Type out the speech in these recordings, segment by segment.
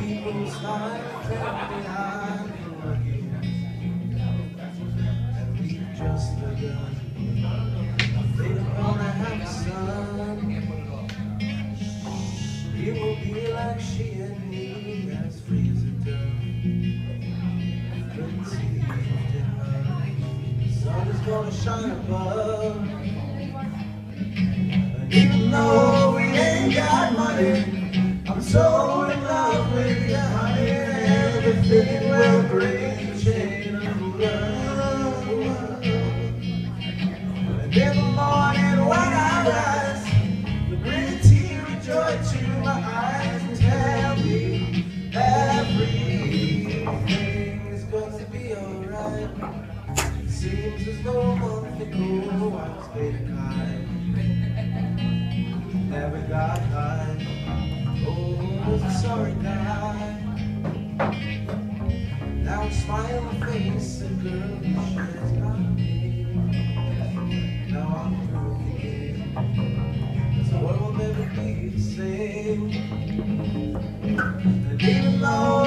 people smile behind And we just begun. They don't wanna have a. It will be like she and me as free as a dove. Conceived in her. The sun is gonna shine above. Even though we ain't got money, Bring a chain. And in the morning when I rise, you bring a tear joy to my eyes and tell me everything is gonna be alright. Seems as though a month ago I was paid a kite. Never got high. Oh, was a sorry guy. Now I'm smiling face and girl, she's got me. Now I'm the game. World will never be the same. And even though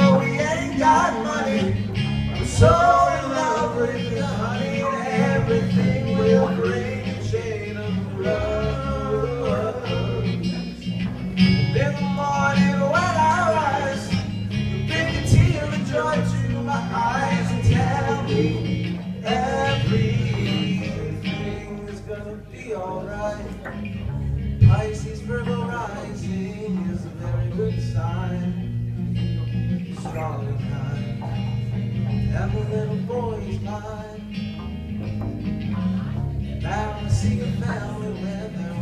and the little boy's mine. Now I see a family where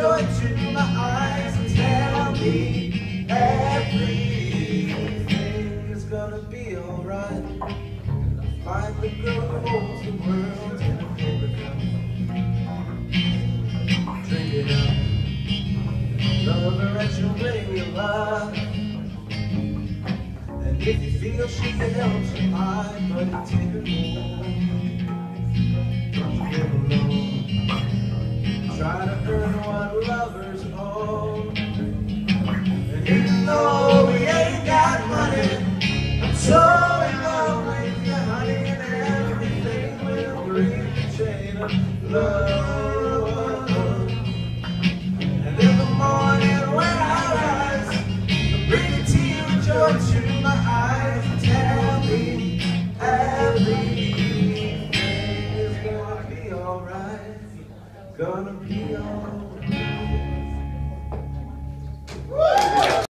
joy to my eyes tell me everything is gonna be alright. Find the girl who holds the world in a paper cup. Drink it up. Love her and she'll bring you love. And if you feel she can help you mind, buddy, take her home. Even though we ain't got money, I'm so in love with you, honey, and everything will chain of love. And in the morning when I rise, tear of joy to my eyes tell me everything is gonna be alright. Gonna be alright.